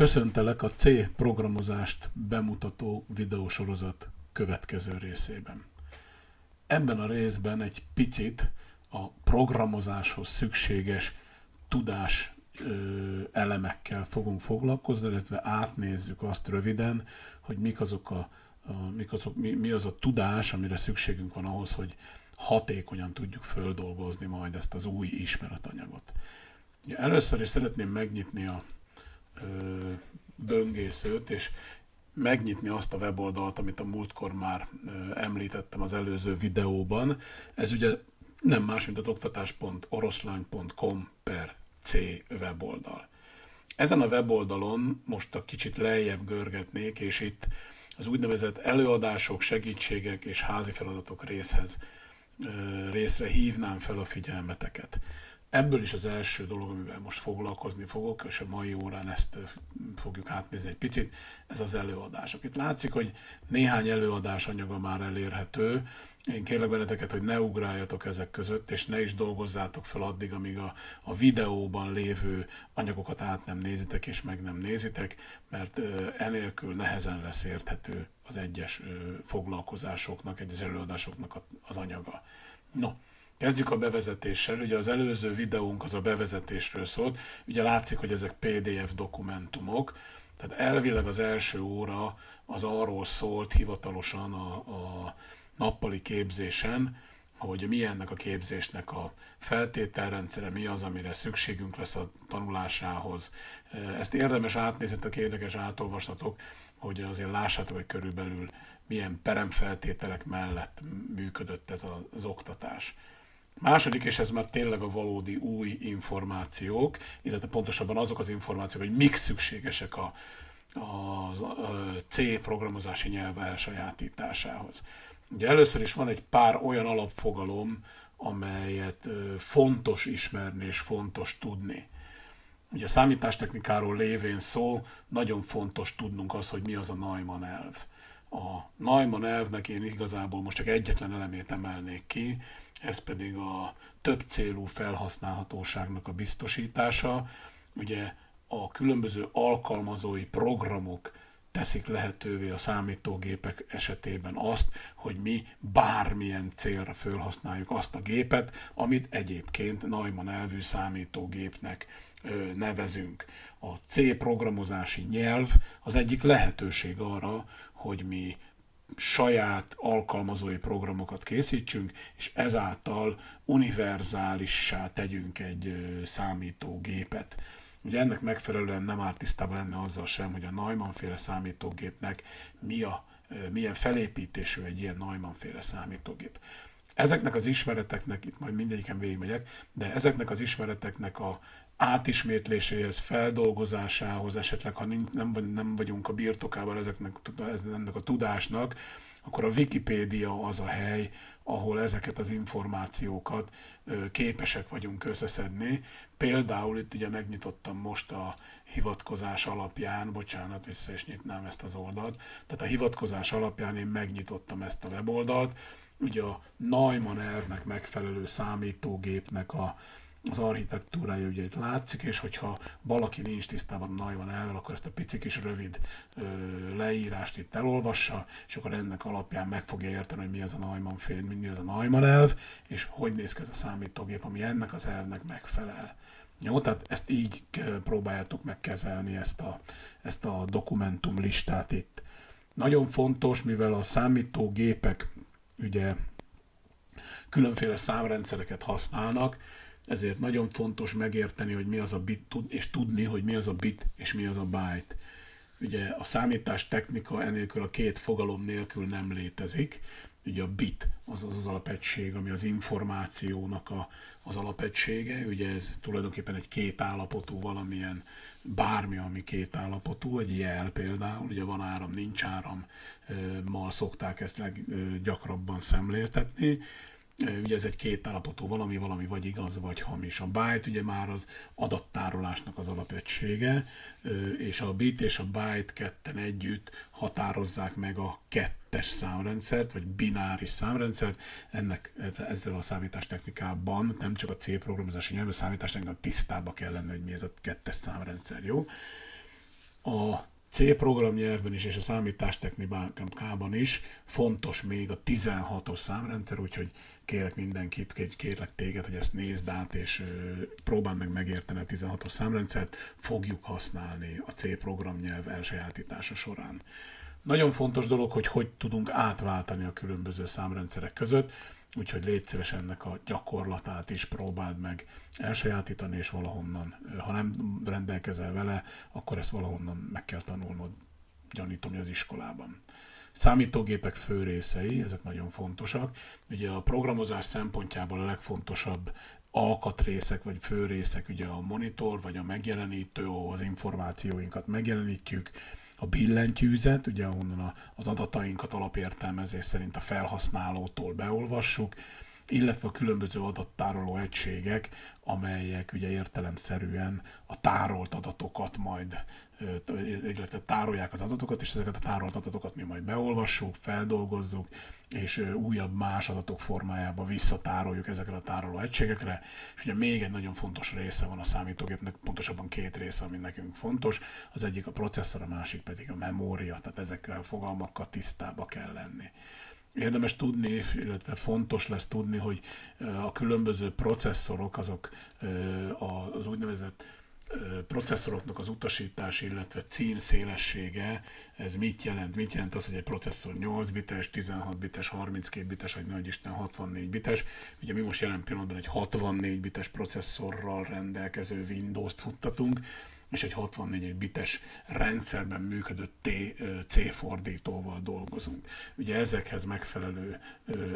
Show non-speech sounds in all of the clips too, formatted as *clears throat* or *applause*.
Köszöntelek a C programozást bemutató videósorozat következő részében. Ebben a részben egy picit a programozáshoz szükséges tudás elemekkel fogunk foglalkozni, illetve átnézzük azt röviden, hogy mik azok a, a, mik azok, mi, mi az a tudás, amire szükségünk van ahhoz, hogy hatékonyan tudjuk földolgozni majd ezt az új ismeretanyagot. Először is szeretném megnyitni a böngészőt, és megnyitni azt a weboldalt, amit a múltkor már említettem az előző videóban. Ez ugye nem más, mint az oktatás.oroszlány.com per C weboldal. Ezen a weboldalon most a kicsit lejjebb görgetnék, és itt az úgynevezett előadások, segítségek és házi feladatok részhez részre hívnám fel a figyelmeteket. Ebből is az első dolog, amivel most foglalkozni fogok, és a mai órán ezt fogjuk átnézni egy picit, ez az előadások. Itt látszik, hogy néhány előadás anyaga már elérhető. Én kérlek benneteket, hogy ne ugráljatok ezek között, és ne is dolgozzátok fel addig, amíg a, a videóban lévő anyagokat át nem nézitek, és meg nem nézitek, mert enélkül nehezen lesz érthető az egyes foglalkozásoknak, egyes előadásoknak az anyaga. No, Kezdjük a bevezetéssel. Ugye az előző videónk az a bevezetésről szólt. Ugye látszik, hogy ezek PDF dokumentumok. Tehát elvileg az első óra az arról szólt hivatalosan a, a nappali képzésen, hogy mi ennek a képzésnek a feltételrendszere, mi az, amire szükségünk lesz a tanulásához. Ezt érdemes átnéznetek, érdekes átolvasnatok, hogy azért lássátok, hogy körülbelül milyen peremfeltételek mellett működött ez az oktatás. Második, és ez már tényleg a valódi új információk, illetve pontosabban azok az információk, hogy mik szükségesek a, a, a C programozási nyelv elsajátításához. Ugye először is van egy pár olyan alapfogalom, amelyet fontos ismerni és fontos tudni. Ugye a számítástechnikáról lévén szó, nagyon fontos tudnunk az, hogy mi az a Neumann elv. A Neumann elvnek én igazából most csak egyetlen elemét emelnék ki, ez pedig a több célú felhasználhatóságnak a biztosítása. Ugye a különböző alkalmazói programok teszik lehetővé a számítógépek esetében azt, hogy mi bármilyen célra felhasználjuk azt a gépet, amit egyébként Neumann elvű számítógépnek nevezünk. A C programozási nyelv az egyik lehetőség arra, hogy mi saját alkalmazói programokat készítsünk, és ezáltal univerzálissá tegyünk egy számítógépet. Ugye ennek megfelelően nem árt tisztában lenne azzal sem, hogy a Neumann féle számítógépnek mi a, milyen felépítésű egy ilyen Neumann féle számítógép. Ezeknek az ismereteknek, itt majd mindegyiken végigmegyek, de ezeknek az ismereteknek a átismétléséhez, feldolgozásához, esetleg ha nem, nem vagyunk a birtokában ezeknek, ennek a tudásnak, akkor a Wikipédia az a hely, ahol ezeket az információkat képesek vagyunk összeszedni. Például itt ugye megnyitottam most a hivatkozás alapján, bocsánat, vissza is nyitnám ezt az oldalt, tehát a hivatkozás alapján én megnyitottam ezt a weboldalt, ugye a Neumann elvnek megfelelő számítógépnek a, az architektúrája ugye itt látszik, és hogyha valaki nincs tisztában Neumann elvel, akkor ezt a pici kis rövid ö, leírást itt elolvassa, és akkor ennek alapján meg fogja érteni, hogy mi az a Neumann fél, mi az a Neumann elv, és hogy néz ki ez a számítógép, ami ennek az elvnek megfelel. Jó, tehát ezt így próbáljátok megkezelni, ezt a, ezt a dokumentum listát itt. Nagyon fontos, mivel a számítógépek ugye különféle számrendszereket használnak, ezért nagyon fontos megérteni, hogy mi az a bit, és tudni, hogy mi az a bit és mi az a byte. Ugye a számítás technika enélkül a két fogalom nélkül nem létezik. Ugye a bit az az, az alapegység, ami az információnak a, az alapegysége. Ugye ez tulajdonképpen egy két állapotú valamilyen, bármi, ami két állapotú, egy jel például, ugye van áram, nincs áram, mal szokták ezt leggyakrabban szemléltetni ugye ez egy két állapotú valami, valami vagy igaz, vagy hamis. A byte ugye már az adattárolásnak az alapegysége, és a bit és a byte ketten együtt határozzák meg a kettes számrendszert, vagy bináris számrendszert. Ennek ezzel a számítástechnikában nem csak a C programozási nyelvű számítástechnikában tisztába kell lenni, hogy mi ez a kettes számrendszer, jó? A C programnyelvben is és a számítástechnikában is fontos még a 16-os számrendszer, úgyhogy kérek mindenkit, kérlek téged, hogy ezt nézd át, és próbáld meg megérteni a 16-os számrendszert, fogjuk használni a C programnyelv elsajátítása során. Nagyon fontos dolog, hogy hogy tudunk átváltani a különböző számrendszerek között, úgyhogy légy szíves ennek a gyakorlatát is próbáld meg elsajátítani, és valahonnan, ha nem rendelkezel vele, akkor ezt valahonnan meg kell tanulnod, gyanítom, hogy az iskolában. Számítógépek fő részei, ezek nagyon fontosak. Ugye a programozás szempontjából a legfontosabb alkatrészek vagy főrészek, ugye a monitor vagy a megjelenítő, ahol az információinkat megjelenítjük, a billentyűzet, ugye ahonnan az adatainkat alapértelmezés szerint a felhasználótól beolvassuk, illetve a különböző adattároló egységek, amelyek ugye értelemszerűen a tárolt adatokat majd, illetve tárolják az adatokat, és ezeket a tárolt adatokat mi majd beolvassuk, feldolgozzuk, és újabb más adatok formájába visszatároljuk ezekre a tároló egységekre. És ugye még egy nagyon fontos része van a számítógépnek, pontosabban két része, ami nekünk fontos. Az egyik a processzor, a másik pedig a memória, tehát ezekkel a fogalmakkal tisztába kell lenni. Érdemes tudni, illetve fontos lesz tudni, hogy a különböző processzorok, azok az úgynevezett processzoroknak az utasítás, illetve cím szélessége, ez mit jelent? Mit jelent az, hogy egy processzor 8 bites, 16 bites, 32 bites, vagy nagy Isten 64 bites? Ugye mi most jelen pillanatban egy 64 bites processzorral rendelkező Windows-t futtatunk, és egy 64 bites rendszerben működő C fordítóval dolgozunk. Ugye ezekhez megfelelő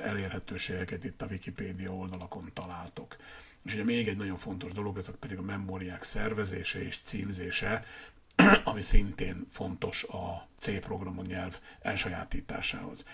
elérhetőségeket itt a Wikipédia oldalakon találtok. És ugye még egy nagyon fontos dolog, ezek pedig a memóriák szervezése és címzése, *clears throat* ami szintén fontos a C programon nyelv elsajátításához.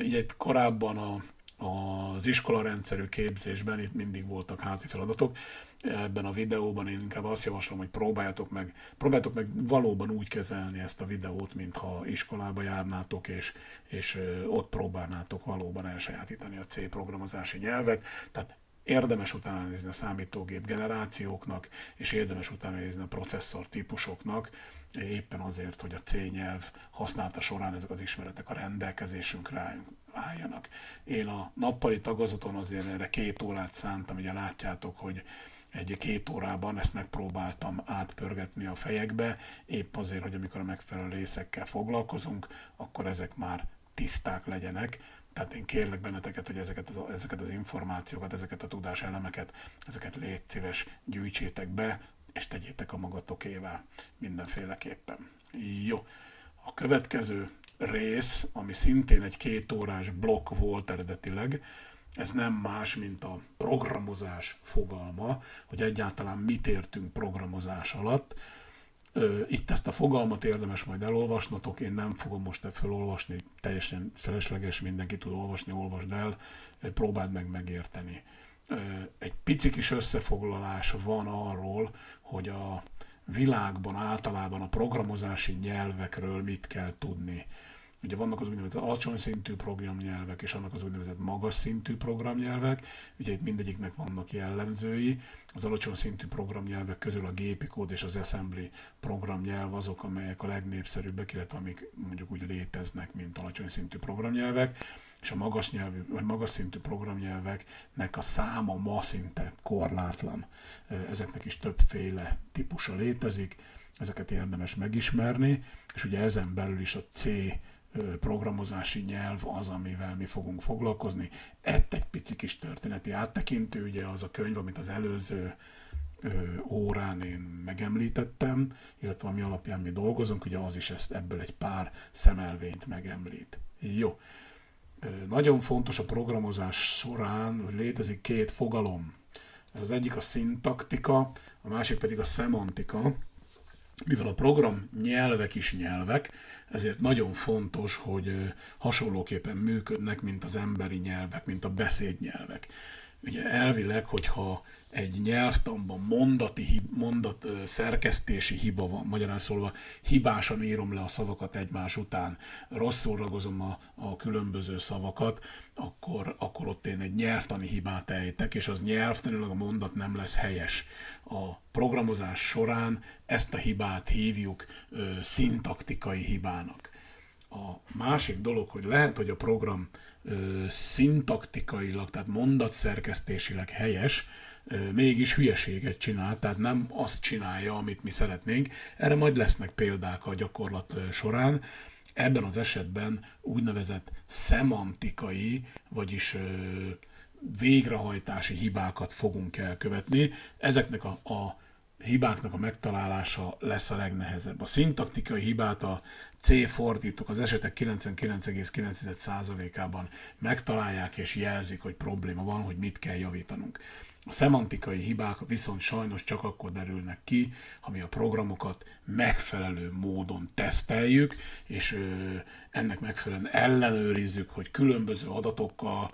Ugye korábban a az iskolarendszerű képzésben itt mindig voltak házi feladatok. Ebben a videóban én inkább azt javaslom, hogy próbáljátok meg, próbáljátok meg valóban úgy kezelni ezt a videót, mintha iskolába járnátok, és, és ott próbálnátok valóban elsajátítani a C programozási nyelvet. Tehát érdemes utána nézni a számítógép generációknak, és érdemes utána nézni a processzor típusoknak, éppen azért, hogy a C nyelv használata során ezek az ismeretek a rendelkezésünkre álljanak. Én a nappali tagozaton azért erre két órát szántam, ugye látjátok, hogy egy-két órában ezt megpróbáltam átpörgetni a fejekbe, épp azért, hogy amikor a megfelelő részekkel foglalkozunk, akkor ezek már tiszták legyenek, tehát én kérlek benneteket, hogy ezeket az, ezeket az információkat, ezeket a tudáselemeket, ezeket légy szíves, gyűjtsétek be, és tegyétek a magatokévá mindenféleképpen. Jó. A következő rész, ami szintén egy két órás blokk volt eredetileg, ez nem más, mint a programozás fogalma, hogy egyáltalán mit értünk programozás alatt. Itt ezt a fogalmat érdemes majd elolvasnotok, én nem fogom most felolvasni, teljesen felesleges, mindenki tud olvasni, olvasd el, próbáld meg megérteni. Egy pici kis összefoglalás van arról, hogy a világban általában a programozási nyelvekről mit kell tudni. Ugye vannak az úgynevezett alacsony szintű programnyelvek, és annak az úgynevezett magas szintű programnyelvek. Ugye itt mindegyiknek vannak jellemzői. Az alacsony szintű programnyelvek közül a gépi kód és az assembly programnyelv azok, amelyek a legnépszerűbbek, illetve amik mondjuk úgy léteznek, mint alacsony szintű programnyelvek és a magas, nyelvű, vagy magas szintű programnyelveknek a száma ma szinte korlátlan. Ezeknek is többféle típusa létezik, ezeket érdemes megismerni, és ugye ezen belül is a C programozási nyelv az, amivel mi fogunk foglalkozni. Ett egy pici kis történeti áttekintő, ugye az a könyv, amit az előző órán én megemlítettem, illetve ami alapján mi dolgozunk, ugye az is ezt ebből egy pár szemelvényt megemlít. Jó. Nagyon fontos a programozás során, hogy létezik két fogalom. Az egyik a szintaktika, a másik pedig a szemantika. Mivel a program nyelvek is nyelvek, ezért nagyon fontos, hogy hasonlóképpen működnek, mint az emberi nyelvek, mint a beszédnyelvek. Ugye elvileg, hogyha egy nyelvtanban mondati, mondat szerkesztési hiba van, magyarán szólva hibásan írom le a szavakat egymás után, rosszul ragozom a, a különböző szavakat, akkor, akkor ott én egy nyelvtani hibát ejtek, és az nyelvtanilag a mondat nem lesz helyes. A programozás során ezt a hibát hívjuk ö, szintaktikai hibának. A másik dolog, hogy lehet, hogy a program ö, szintaktikailag, tehát mondatszerkesztésileg helyes, mégis hülyeséget csinál, tehát nem azt csinálja, amit mi szeretnénk. Erre majd lesznek példák a gyakorlat során. Ebben az esetben úgynevezett szemantikai, vagyis végrehajtási hibákat fogunk elkövetni. Ezeknek a, a hibáknak a megtalálása lesz a legnehezebb. A szintaktikai hibát a C fordítók az esetek 99,9%-ában megtalálják és jelzik, hogy probléma van, hogy mit kell javítanunk. A szemantikai hibák viszont sajnos csak akkor derülnek ki, ha mi a programokat megfelelő módon teszteljük, és ennek megfelelően ellenőrizzük, hogy különböző adatokkal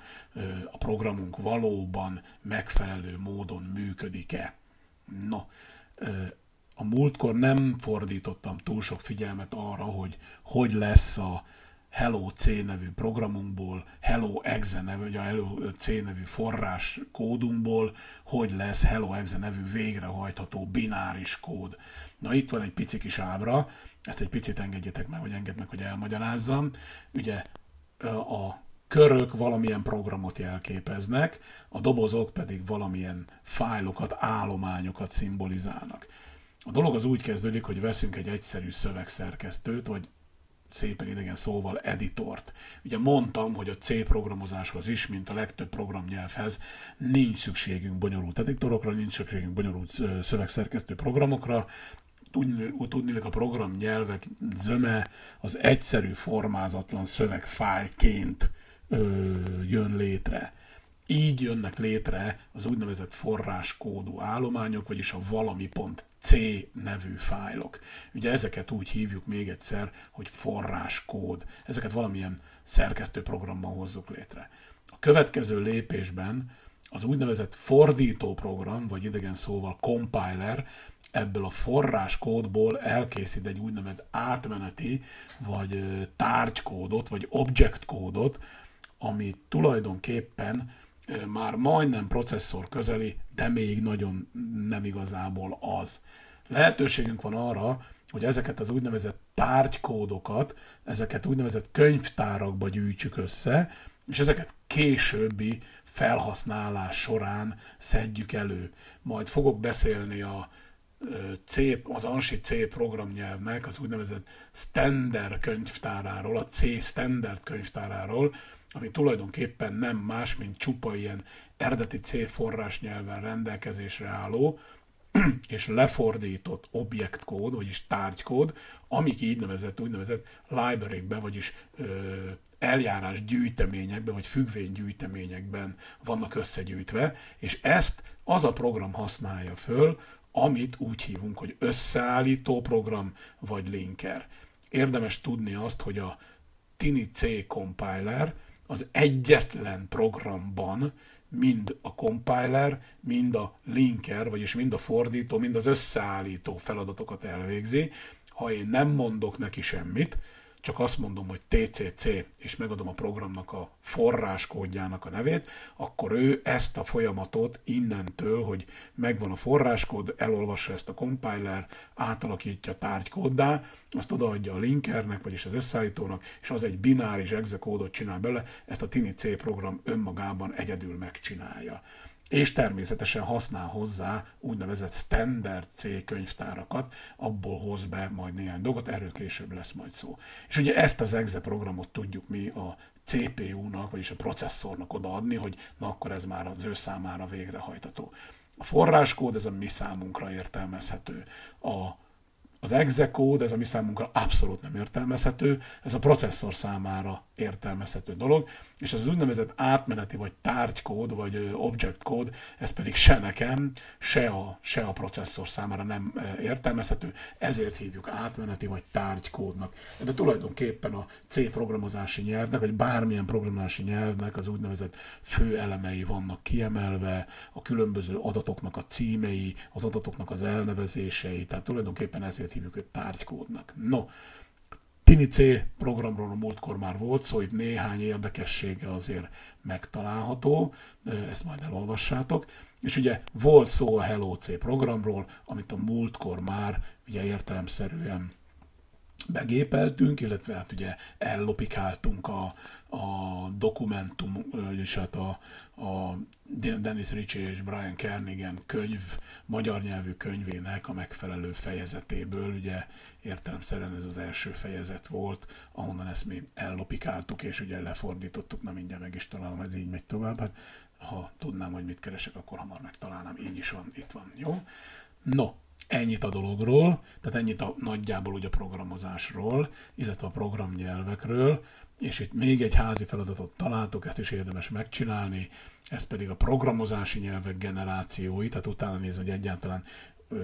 a programunk valóban megfelelő módon működik-e. No, a múltkor nem fordítottam túl sok figyelmet arra, hogy hogy lesz a Hello C nevű programunkból, Hello Exe nevű, vagy a Hello C nevű forrás kódunkból, hogy lesz Hello Exe nevű végrehajtható bináris kód. Na itt van egy pici kis ábra, ezt egy picit engedjetek meg, vagy engedd meg, hogy elmagyarázzam. Ugye a körök valamilyen programot jelképeznek, a dobozok pedig valamilyen fájlokat, állományokat szimbolizálnak. A dolog az úgy kezdődik, hogy veszünk egy egyszerű szövegszerkesztőt, vagy szépen idegen szóval editort. Ugye mondtam, hogy a C programozáshoz is, mint a legtöbb programnyelvhez, nincs szükségünk bonyolult editorokra, nincs szükségünk bonyolult szövegszerkesztő programokra, tudni, a programnyelvek zöme az egyszerű formázatlan szövegfájként jön létre. Így jönnek létre az úgynevezett forráskódú állományok, vagyis a valami.c nevű fájlok. Ugye ezeket úgy hívjuk még egyszer, hogy forráskód. Ezeket valamilyen szerkesztő programban hozzuk létre. A következő lépésben az úgynevezett fordító program, vagy idegen szóval compiler, ebből a forráskódból elkészít egy úgynevezett átmeneti, vagy tárgykódot, vagy object kódot, ami tulajdonképpen már majdnem processzor közeli, de még nagyon nem igazából az. Lehetőségünk van arra, hogy ezeket az úgynevezett tárgykódokat, ezeket úgynevezett könyvtárakba gyűjtsük össze, és ezeket későbbi felhasználás során szedjük elő. Majd fogok beszélni a C, az ANSI C programnyelvnek az úgynevezett standard könyvtáráról, a C standard könyvtáráról, ami tulajdonképpen nem más, mint csupa ilyen eredeti C forrás nyelven rendelkezésre álló, *clears throat* és lefordított objektkód, vagyis tárgykód, amik így nevezett, úgynevezett library-be, vagyis ö, eljárás gyűjteményekben, vagy függvény gyűjteményekben vannak összegyűjtve, és ezt az a program használja föl, amit úgy hívunk, hogy összeállító program, vagy linker. Érdemes tudni azt, hogy a Tini C compiler az egyetlen programban mind a compiler, mind a linker, vagyis mind a fordító, mind az összeállító feladatokat elvégzi. Ha én nem mondok neki semmit, csak azt mondom, hogy TCC, és megadom a programnak a forráskódjának a nevét, akkor ő ezt a folyamatot innentől, hogy megvan a forráskód, elolvassa ezt a compiler, átalakítja tárgykóddá, azt odaadja a linkernek, vagyis az összeállítónak, és az egy bináris exekódot csinál bele, ezt a Tini C program önmagában egyedül megcsinálja és természetesen használ hozzá úgynevezett standard C könyvtárakat, abból hoz be majd néhány dolgot, erről később lesz majd szó. És ugye ezt az exe programot tudjuk mi a CPU-nak, vagyis a processzornak odaadni, hogy na akkor ez már az ő számára végrehajtató. A forráskód ez a mi számunkra értelmezhető. A Az exe kód, ez a mi számunkra abszolút nem értelmezhető, ez a processzor számára értelmezhető dolog, és az úgynevezett átmeneti vagy tárgykód, vagy object kód, ez pedig se nekem, se a, se a processzor számára nem értelmezhető, ezért hívjuk átmeneti vagy tárgykódnak. De tulajdonképpen a C programozási nyelvnek, vagy bármilyen programozási nyelvnek az úgynevezett fő elemei vannak kiemelve, a különböző adatoknak a címei, az adatoknak az elnevezései, tehát tulajdonképpen ezért hívjuk őt tárgykódnak. No, Tini C programról a múltkor már volt szó, itt néhány érdekessége azért megtalálható, ezt majd elolvassátok. És ugye volt szó a Hello C programról, amit a múltkor már ugye értelemszerűen begépeltünk, illetve hát ugye ellopikáltunk a, a dokumentum, és hát a, a Dennis Ritchie és Brian Kernigan könyv, magyar nyelvű könyvének a megfelelő fejezetéből, ugye értelemszerűen ez az első fejezet volt, ahonnan ezt mi ellopikáltuk, és ugye lefordítottuk, na mindjárt meg is találom, ez így megy tovább, hát ha tudnám, hogy mit keresek, akkor hamar megtalálnám, így is van, itt van, jó? No, ennyit a dologról, tehát ennyit a nagyjából ugye a programozásról, illetve a programnyelvekről, és itt még egy házi feladatot találtok, ezt is érdemes megcsinálni, ez pedig a programozási nyelvek generációi, tehát utána nézni, hogy egyáltalán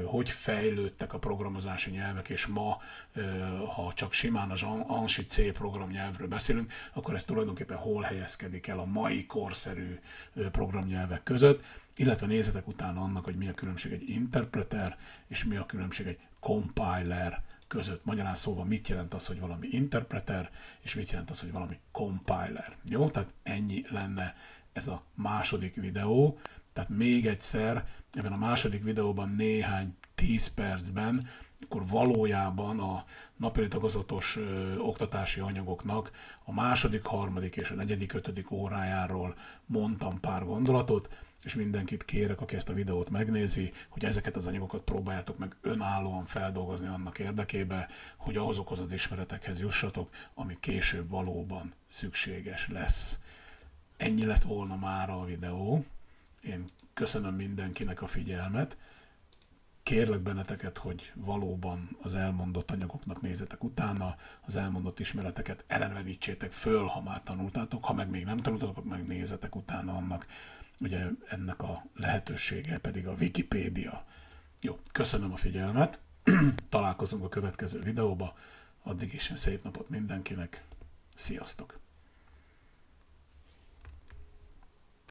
hogy fejlődtek a programozási nyelvek, és ma, ha csak simán az ANSI C programnyelvről beszélünk, akkor ez tulajdonképpen hol helyezkedik el a mai korszerű programnyelvek között, illetve nézzetek utána annak, hogy mi a különbség egy interpreter, és mi a különbség egy compiler között. Magyarán szóval mit jelent az, hogy valami interpreter, és mit jelent az, hogy valami compiler. Jó, tehát ennyi lenne ez a második videó. Tehát még egyszer, ebben a második videóban néhány 10 percben, akkor valójában a napi tagozatos ö, oktatási anyagoknak a második, harmadik és a negyedik, ötödik órájáról mondtam pár gondolatot, és mindenkit kérek, aki ezt a videót megnézi, hogy ezeket az anyagokat próbáljátok meg önállóan feldolgozni annak érdekébe, hogy ahhozokhoz az ismeretekhez jussatok, ami később valóban szükséges lesz. Ennyi lett volna már a videó. Én köszönöm mindenkinek a figyelmet. Kérlek benneteket, hogy valóban az elmondott anyagoknak nézzetek utána, az elmondott ismereteket elevenítsétek föl, ha már tanultátok, ha meg még nem tanultatok, meg nézzetek utána annak Ugye ennek a lehetősége pedig a Wikipédia. Jó, köszönöm a figyelmet, *clears throat* találkozunk a következő videóba, addig is szép napot mindenkinek, sziasztok!